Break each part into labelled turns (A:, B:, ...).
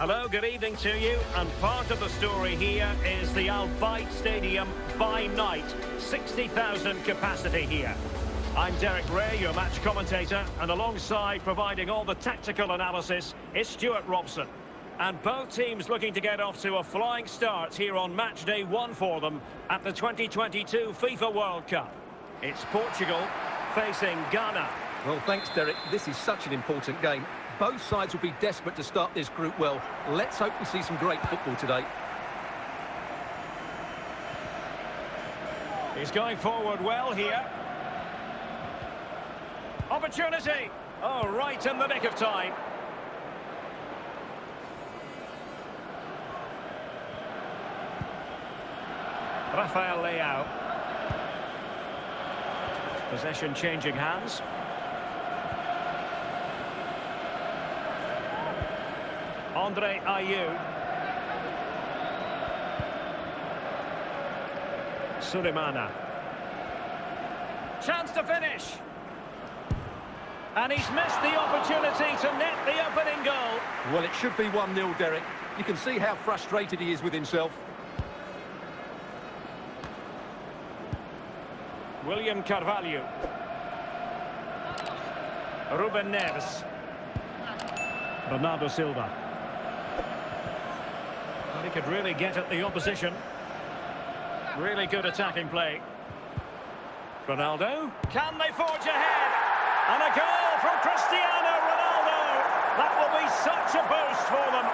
A: Hello, good evening to you. And part of the story here is the Al Bayt Stadium by night. 60,000 capacity here. I'm Derek Rae, your match commentator, and alongside providing all the tactical analysis is Stewart Robson. And both teams looking to get off to a flying start here on match day one for them at the 2022 FIFA World Cup. It's Portugal facing Ghana.
B: Well, thanks, Derek. This is such an important game. Both sides will be desperate to start this group well. Let's hope we see some great football today.
A: He's going forward well here. Opportunity! Oh, right in the nick of time. Rafael Leao. Possession changing hands. Andre Ayew. Sulemana. Chance to finish. And he's missed the opportunity to net the opening goal.
B: Well, it should be 1-0, Derek. You can see how frustrated he is with himself.
A: William Carvalho. Ruben Neves. Bernardo Silva. Well, he could really get at the opposition. Really good attacking play. Ronaldo. Can they forge ahead? And a goal from Cristiano Ronaldo. That will be such a boost for them.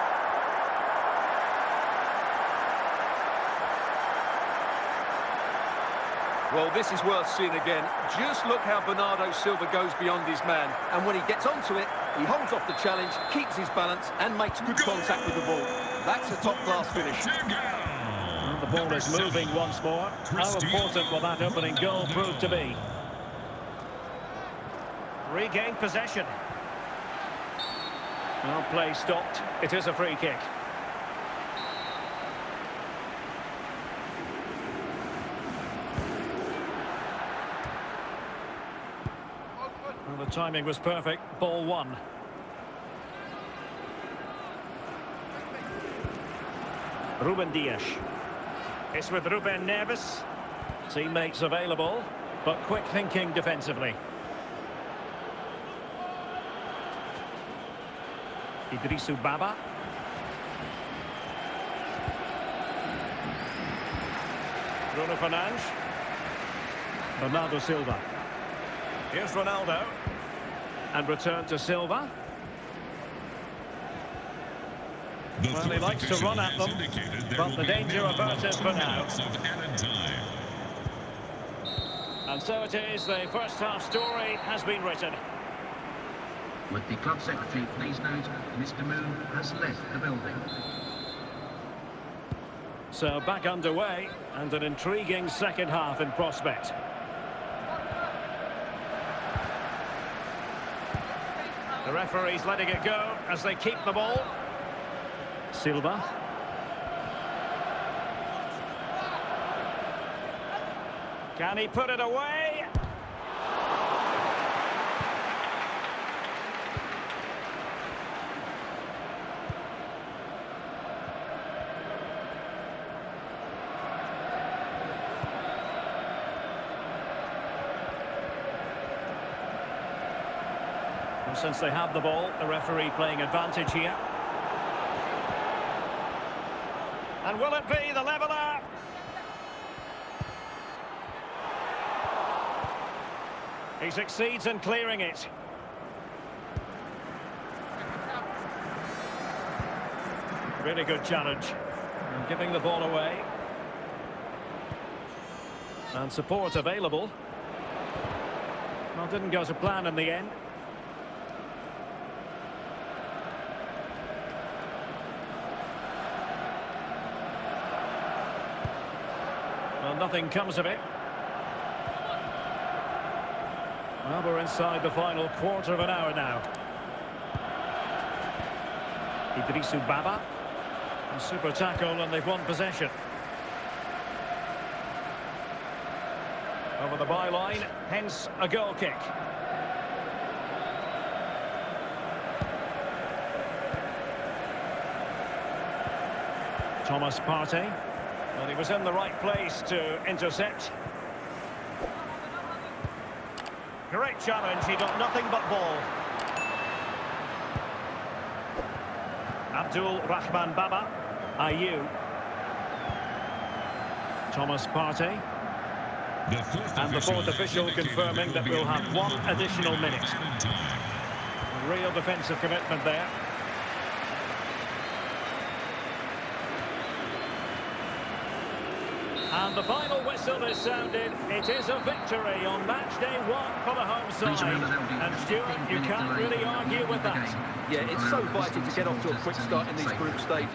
B: Well, this is worth seeing again. Just look how Bernardo Silva goes beyond his man. And when he gets onto it, he holds off the challenge, keeps his balance, and makes good contact with the ball. That's a top-class finish.
A: And the ball is moving once more. How important will that opening goal prove to be? Regain possession. Well, play stopped. It is a free kick. Well, the timing was perfect. Ball one. Ruben Dias. It's with Ruben Neves. Teammates available, but quick thinking defensively. Iddrisu Baba. Bruno Fernandes. Bernardo Silva. Here's Ronaldo. And return to Silva.
C: The
A: Well, he likes to run at them, but the danger averted for now. And so it is, the first half story has been written.
D: Would the club secretary please note Mr Moon has left the building.
A: So back underway, and an intriguing second half in prospect. The referee's letting it go as they keep the ball. Silva. Can he put it away? And since they have the ball, the referee playing advantage here. And will it be the leveller? He succeeds in clearing it. Really good challenge. And giving the ball away. And support available. Well, didn't go to plan in the end. Nothing comes of it. Well, we're inside the final quarter of an hour now. Iddrisu Baba. A super tackle and they've won possession. Over the byline, hence a goal kick. Thomas Partey. Well, he was in the right place to intercept. Great challenge, he got nothing but ball. Abdul Rahman Baba. Ayew. Thomas Partey.
C: The
A: And the fourth official confirming that we'll have one additional minute. Real defensive commitment there. And the final whistle is sounded. It is a victory on match day one for the home side.
D: remember there will be
A: And
D: Stewart,
A: you can't really argue with that.
B: Yeah, it's so vital to get off to a quick start in these group stages.